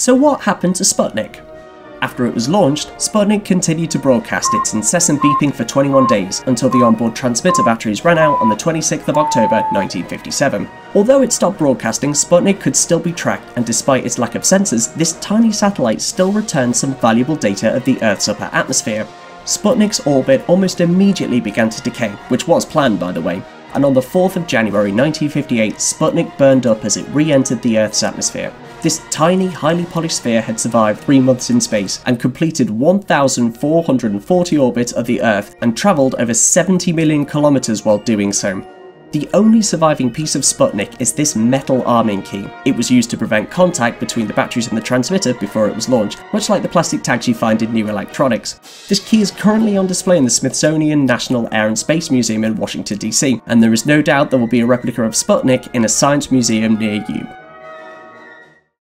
So what happened to Sputnik? After it was launched, Sputnik continued to broadcast its incessant beeping for 21 days until the onboard transmitter batteries ran out on the 26th of October 1957. Although it stopped broadcasting, Sputnik could still be tracked, and despite its lack of sensors, this tiny satellite still returned some valuable data of the Earth's upper atmosphere. Sputnik's orbit almost immediately began to decay, which was planned by the way, and on the 4th of January 1958, Sputnik burned up as it re-entered the Earth's atmosphere. This tiny, highly polished sphere had survived three months in space and completed 1,440 orbits of the Earth and travelled over 70 million kilometres while doing so. The only surviving piece of Sputnik is this metal arming key. It was used to prevent contact between the batteries and the transmitter before it was launched, much like the plastic tags you find in new electronics. This key is currently on display in the Smithsonian National Air and Space Museum in Washington DC, and there is no doubt there will be a replica of Sputnik in a science museum near you.